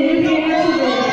ele e resolver.